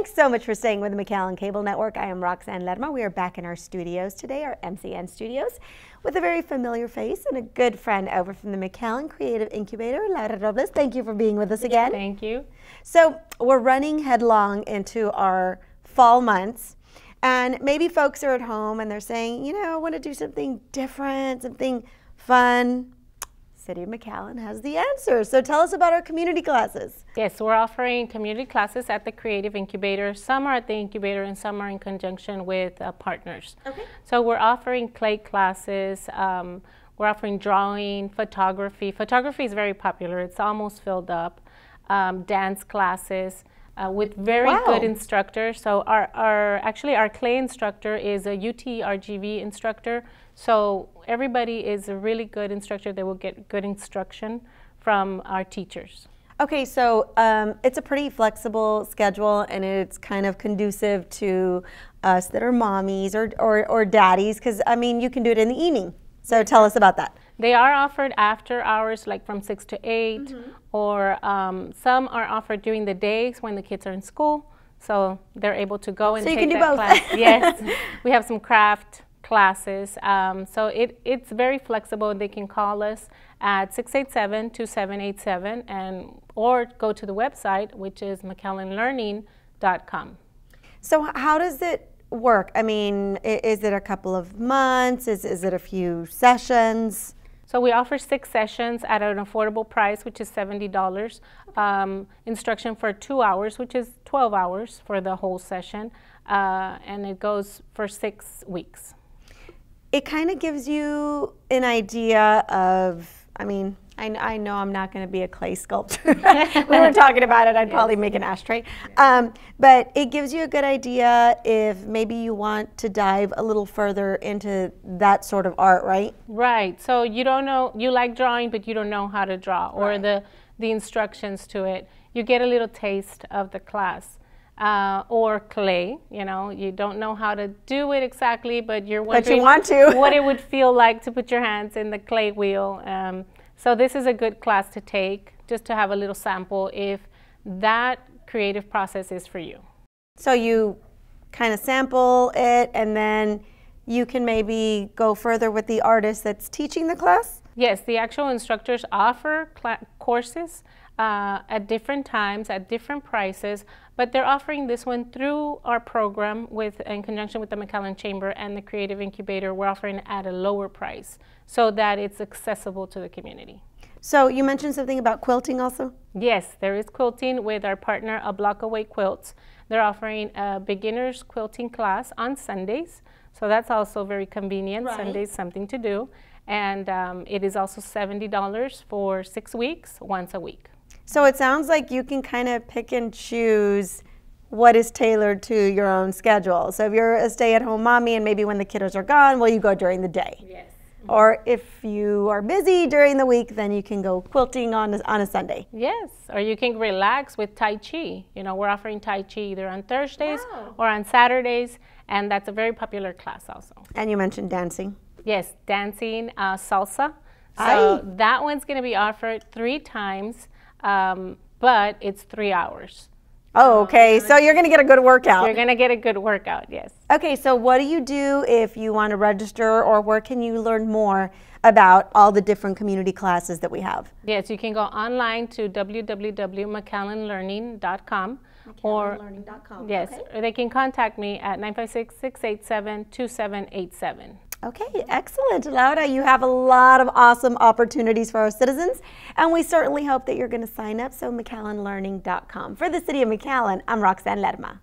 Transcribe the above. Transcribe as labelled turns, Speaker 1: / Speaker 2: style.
Speaker 1: Thanks so much for staying with the McAllen Cable Network. I am Roxanne Lerma. We are back in our studios today, our MCN studios, with a very familiar face and a good friend over from the McAllen Creative Incubator, Laura Robles. Thank you for being with us again.
Speaker 2: Thank you.
Speaker 1: So we're running headlong into our fall months. And maybe folks are at home and they're saying, you know, I want to do something different, something fun. City of McAllen has the answer. So tell us about our community classes.
Speaker 2: Yes, we're offering community classes at the Creative Incubator. Some are at the incubator and some are in conjunction with uh, partners. Okay. So we're offering clay classes. Um, we're offering drawing, photography. Photography is very popular. It's almost filled up. Um, dance classes. Uh, with very wow. good instructors. So our, our actually our clay instructor is a UT RGV instructor. So everybody is a really good instructor. They will get good instruction from our teachers.
Speaker 1: Okay, so um, it's a pretty flexible schedule and it's kind of conducive to us that are mommies or, or, or daddies because, I mean, you can do it in the evening. So tell us about that.
Speaker 2: They are offered after hours, like from 6 to 8, mm -hmm. or um, some are offered during the days when the kids are in school. So they're able to go and
Speaker 1: so
Speaker 2: take
Speaker 1: you can
Speaker 2: do
Speaker 1: both.
Speaker 2: class. yes, we have some craft classes. Um, so it, it's very flexible. They can call us at 687-2787 and or go to the website, which is mcallenlearning.com.
Speaker 1: So how does it work? I mean, is it a couple of months? Is, is it a few sessions?
Speaker 2: So we offer six sessions at an affordable price, which is $70. Um, instruction for two hours, which is 12 hours for the whole session. Uh, and it goes for six weeks
Speaker 1: it kind of gives you an idea of, I mean, I, I know I'm not going to be a clay sculptor. we were talking about it, I'd yes. probably make an ashtray. Um, but it gives you a good idea if maybe you want to dive a little further into that sort of art, right?
Speaker 2: Right. So you don't know, you like drawing, but you don't know how to draw or right. the, the instructions to it. You get a little taste of the class uh, or clay. You know, you don't know how to do it exactly, but you're wondering
Speaker 1: but you want to.
Speaker 2: what it would feel like to put your hands in the clay wheel. Um, so this is a good class to take, just to have a little sample if that creative process is for you.
Speaker 1: So you kind of sample it, and then you can maybe go further with the artist that's teaching the class?
Speaker 2: Yes, the actual instructors offer courses uh, at different times, at different prices, but they're offering this one through our program with, in conjunction with the McAllen Chamber and the Creative Incubator. We're offering at a lower price so that it's accessible to the community.
Speaker 1: So you mentioned something about quilting also?
Speaker 2: Yes, there is quilting with our partner, A Block Away Quilts. They're offering a beginner's quilting class on Sundays. So that's also very convenient. Right. Sundays, something to do. And um, it is also $70 for six weeks, once a week.
Speaker 1: So it sounds like you can kind of pick and choose what is tailored to your own schedule. So if you're a stay-at-home mommy and maybe when the kiddos are gone, well, you go during the day.
Speaker 2: Yes.
Speaker 1: Or if you are busy during the week, then you can go quilting on a, on a Sunday.
Speaker 2: Yes, or you can relax with Tai Chi. You know, we're offering Tai Chi either on Thursdays wow. or on Saturdays, and that's a very popular class also.
Speaker 1: And you mentioned dancing.
Speaker 2: Yes, dancing, uh, salsa. So Aye. that one's going to be offered three times um, but it's three hours.
Speaker 1: Oh, okay. So you're going to get a good workout.
Speaker 2: You're going to get a good workout, yes.
Speaker 1: Okay, so what do you do if you want to register or where can you learn more about all the different community classes that we have?
Speaker 2: Yes, you can go online to www.mcallenlearning.com or yes, okay. or they can contact me at 956-687-2787.
Speaker 1: Okay, excellent. Laura, you have a lot of awesome opportunities for our citizens, and we certainly hope that you're going to sign up. So, McAllenlearning.com. For the City of McAllen, I'm Roxanne Lerma.